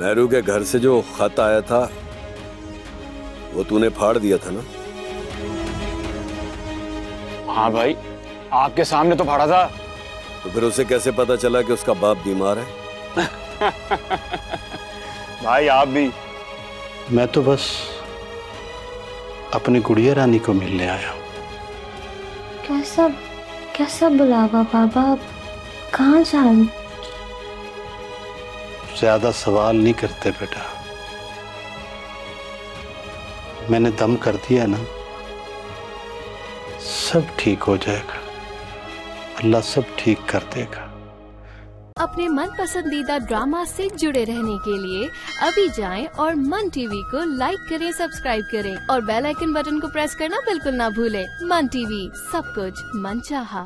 नेहरू के घर से जो खत आया था वो तूने फाड़ दिया था ना? हाँ भाई आपके सामने तो फाड़ा था। तो फिर उसे कैसे पता चला कि उसका बाप बीमार है? भाई आप भी। मैं तो बस अपनी गुड़िया रानी को मिलने आया हूँ। कैसा कैसा बुलावा बाबा? आप कहाँ जा रहे हैं? ज़्यादा सवाल नहीं करते बेटा। मैंने दम कर दिया ना, सब ठीक हो जाएगा। अल्लाह सब ठीक कर देगा। अपने मन पसंदीदा ड्रामा से जुड़े रहने के लिए अभी जाएँ और मन टीवी को लाइक करें, सब्सक्राइब करें और बेल आइकन बटन को प्रेस करना बिल्कुल ना भूलें। मन टीवी, सब कुछ मन चाहा।